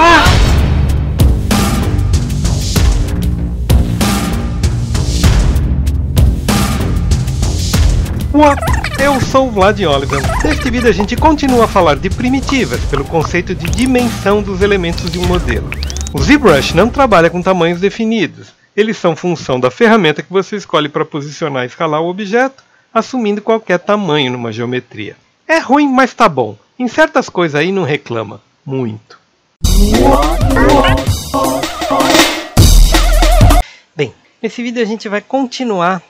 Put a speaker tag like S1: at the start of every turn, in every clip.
S1: Ah! What? Eu sou o Vlad Oliver. Neste vídeo a gente continua a falar de primitivas pelo conceito de dimensão dos elementos de um modelo. O ZBrush não trabalha com tamanhos definidos. Eles são função da ferramenta que você escolhe para posicionar e escalar o objeto, assumindo qualquer tamanho numa geometria. É ruim, mas tá bom. Em certas coisas aí não reclama. Muito. Bem, nesse vídeo a gente vai continuar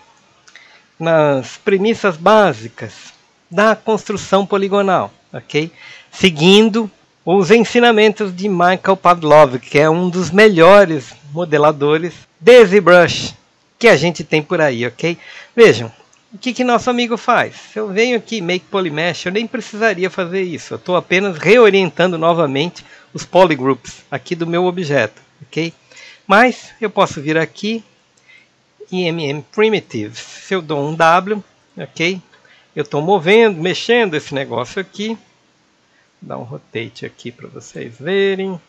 S1: nas premissas básicas da construção poligonal, ok? Seguindo os ensinamentos de Michael Pavlov, que é um dos melhores modeladores de ZBrush que a gente tem por aí, ok? Vejam, o que, que nosso amigo faz? Se eu venho aqui Make Polymesh, eu nem precisaria fazer isso. Eu estou apenas reorientando novamente os polygroups aqui do meu objeto, ok? Mas eu posso vir aqui IMM Primitives. Se eu dou um W, ok? Eu estou movendo, mexendo esse negócio aqui. Dar um rotate aqui para vocês verem.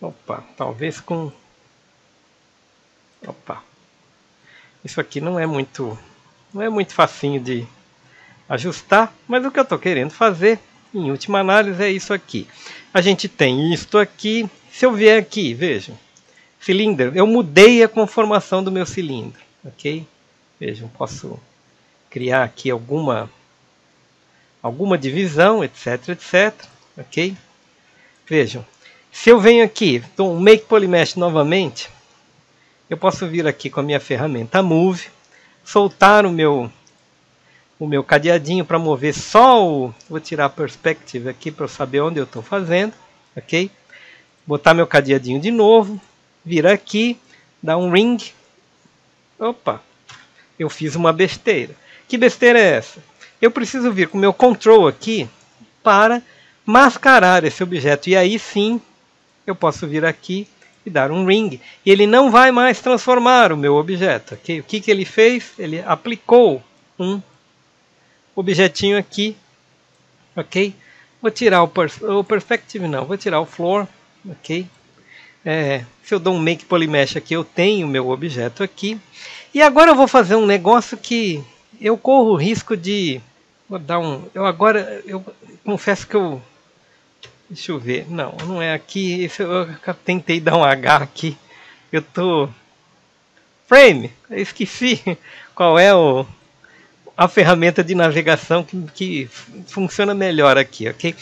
S1: Opa, talvez com... Opa. Isso aqui não é muito, não é muito facinho de ajustar, mas o que eu estou querendo fazer, em última análise, é isso aqui. A gente tem isto aqui. Se eu vier aqui, vejam, cilindro, eu mudei a conformação do meu cilindro, ok? Vejam, posso criar aqui alguma alguma divisão, etc, etc, ok? Vejam, se eu venho aqui, um Make Polymesh novamente, eu posso vir aqui com a minha ferramenta Move, soltar o meu o meu cadeadinho para mover só o... Vou tirar a Perspective aqui para eu saber onde eu estou fazendo, ok? Botar meu cadeadinho de novo, vir aqui, dar um ring. Opa, eu fiz uma besteira. Que besteira é essa? Eu preciso vir com o meu control aqui para mascarar esse objeto. E aí sim, eu posso vir aqui e dar um ring. E ele não vai mais transformar o meu objeto. Okay? O que, que ele fez? Ele aplicou um objetinho aqui. Ok? Vou tirar o, o Perspective, não. Vou tirar o Floor. Ok? É, se eu dou um Make Polymesh aqui, eu tenho o meu objeto aqui. E agora eu vou fazer um negócio que eu corro o risco de... Vou dar um... Eu agora... Eu confesso que eu... Deixa eu ver. Não, não é aqui. Eu tentei dar um H aqui. Eu tô... Frame! Eu esqueci qual é o, a ferramenta de navegação que, que funciona melhor aqui, ok?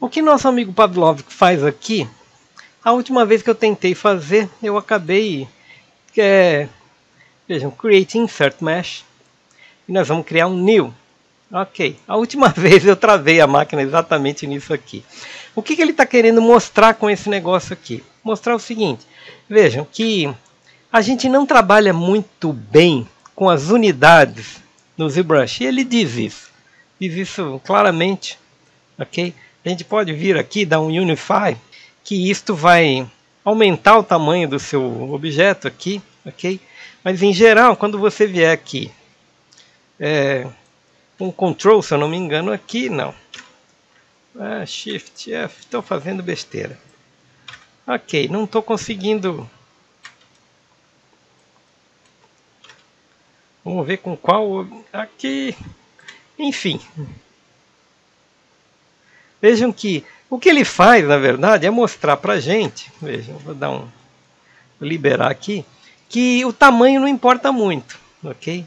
S1: O que nosso amigo Pavlov faz aqui a última vez que eu tentei fazer, eu acabei. É, vejam, create insert mesh. E nós vamos criar um new. Ok. A última vez eu travei a máquina exatamente nisso aqui. O que, que ele está querendo mostrar com esse negócio aqui? Mostrar o seguinte. Vejam que a gente não trabalha muito bem com as unidades no ZBrush. E ele diz isso. Diz isso claramente. Ok? A gente pode vir aqui, dar um Unify que isto vai aumentar o tamanho do seu objeto aqui, ok? Mas em geral, quando você vier aqui, é, um Ctrl, se eu não me engano, aqui não. Ah, Shift F, estou fazendo besteira. Ok, não estou conseguindo. Vamos ver com qual. Aqui. Enfim. Vejam que o que ele faz, na verdade, é mostrar para gente, vejam, vou dar um, vou liberar aqui, que o tamanho não importa muito, ok?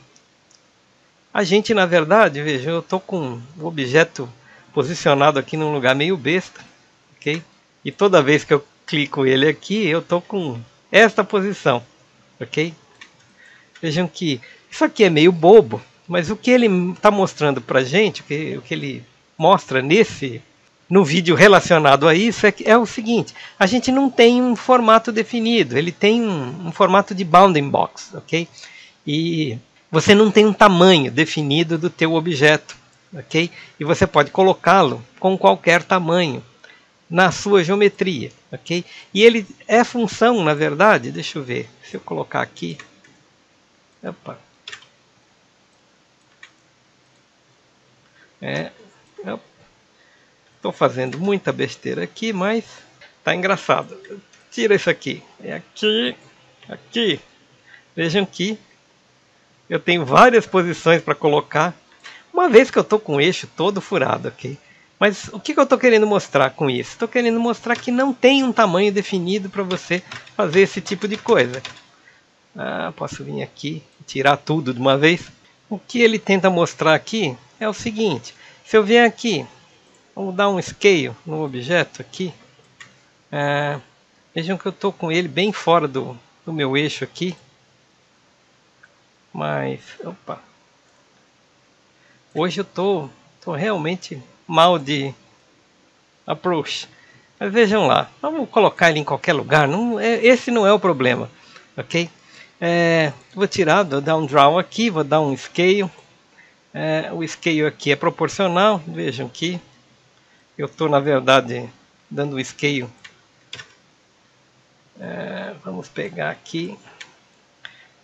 S1: A gente, na verdade, vejam, eu estou com o objeto posicionado aqui num lugar meio besta, ok? E toda vez que eu clico ele aqui, eu estou com esta posição, ok? Vejam que isso aqui é meio bobo, mas o que ele está mostrando para a gente, o que, o que ele mostra nesse no vídeo relacionado a isso é, é, o seguinte: a gente não tem um formato definido, ele tem um, um, formato de bounding box, ok? E você não tem um tamanho definido do teu objeto, ok? E você pode colocá-lo com qualquer tamanho na sua geometria, ok? E ele é função, na verdade, deixa eu ver, se eu colocar aqui, opa, é, Estou fazendo muita besteira aqui, mas tá engraçado. Tira isso aqui. É aqui, aqui. Vejam que eu tenho várias posições para colocar. Uma vez que eu estou com o eixo todo furado, ok? Mas o que, que eu estou querendo mostrar com isso? Estou querendo mostrar que não tem um tamanho definido para você fazer esse tipo de coisa. Ah, posso vir aqui e tirar tudo de uma vez. O que ele tenta mostrar aqui é o seguinte. Se eu vier aqui, vamos dar um scale no objeto aqui. Ah, vejam que eu estou com ele bem fora do, do meu eixo aqui. Mas, opa. Hoje eu tô, tô realmente mal de approach. Mas vejam lá, vamos colocar ele em qualquer lugar. Não, é, esse não é o problema, ok? É, vou tirar, vou dar um draw aqui, vou dar um scale. É, o scale aqui é proporcional, vejam que eu estou na verdade dando o scale. É, vamos pegar aqui.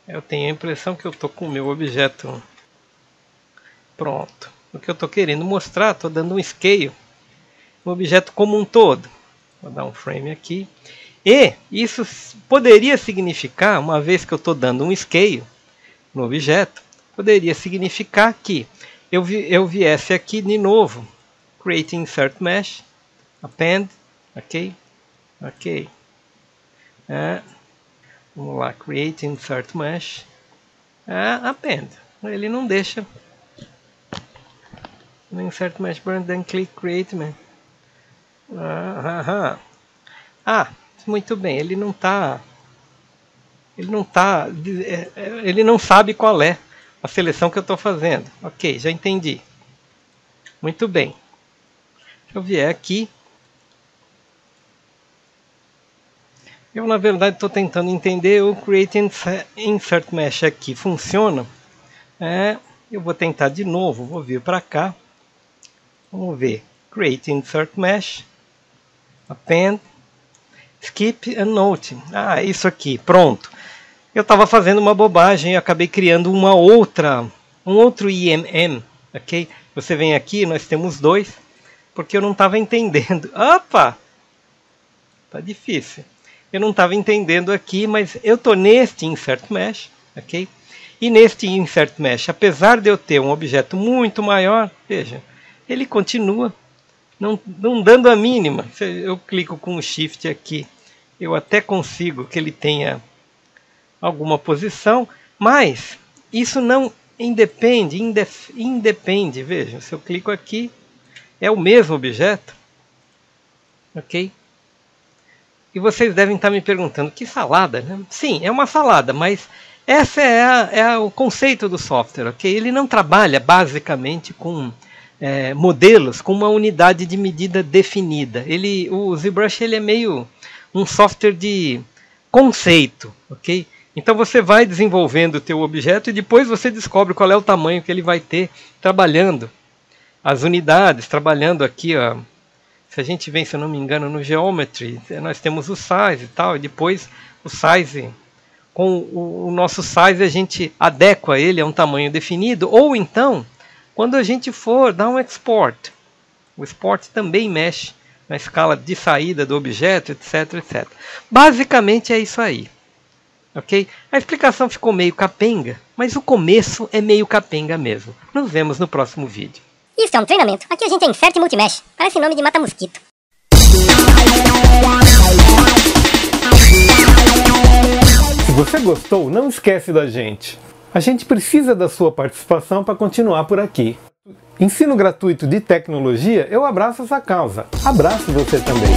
S1: Eu tenho a impressão que eu estou com o meu objeto pronto. O que eu estou querendo mostrar, estou dando um scale no objeto como um todo. Vou dar um frame aqui. E isso poderia significar, uma vez que eu estou dando um scale no objeto, poderia significar que eu, vi, eu viesse aqui de novo, create insert mesh, append, ok, ok. É, vamos lá, create insert mesh, é, append. Ele não deixa. Insert mesh burn, then click create mesh. Ah, ah, ah. Muito bem, ele não está. Ele não está. É, é, ele não sabe qual é a seleção que eu estou fazendo. Ok, já entendi. Muito bem. Se eu vier aqui. Eu, na verdade, estou tentando entender o Create Insert Mesh aqui. Funciona? É, eu vou tentar de novo. Vou vir para cá. Vamos ver. Create Insert Mesh. Append. Skip a note. Ah, isso aqui, pronto. Eu estava fazendo uma bobagem e acabei criando uma outra, um outro IMM, ok? Você vem aqui, nós temos dois, porque eu não estava entendendo. Opa! Tá difícil. Eu não estava entendendo aqui, mas eu tô neste insert mesh, ok? E neste insert mesh, apesar de eu ter um objeto muito maior, veja, ele continua não, não dando a mínima. Eu clico com o Shift aqui, eu até consigo que ele tenha alguma posição, mas isso não independe, indef, independe. Veja, se eu clico aqui, é o mesmo objeto, ok? E vocês devem estar me perguntando, que salada? Né? Sim, é uma salada, mas esse é, a, é o conceito do software, ok? Ele não trabalha basicamente com é, modelos com uma unidade de medida definida. Ele, o ZBrush ele é meio um software de conceito, ok? Então você vai desenvolvendo o teu objeto e depois você descobre qual é o tamanho que ele vai ter trabalhando as unidades, trabalhando aqui, ó, se a gente vem, se eu não me engano, no Geometry, nós temos o size e tal, e depois o size, com o, o nosso size a gente adequa ele a um tamanho definido, ou então quando a gente for dar um export, o export também mexe na escala de saída do objeto, etc, etc. Basicamente é isso aí. Ok? A explicação ficou meio capenga, mas o começo é meio capenga mesmo. Nos vemos no próximo vídeo.
S2: Isso é um treinamento. Aqui a gente é Insert Multimesh. Parece nome de mata-mosquito.
S3: Se você gostou, não esquece da gente. A gente precisa da sua participação para continuar por aqui. Ensino gratuito de tecnologia, eu abraço essa causa. Abraço você também.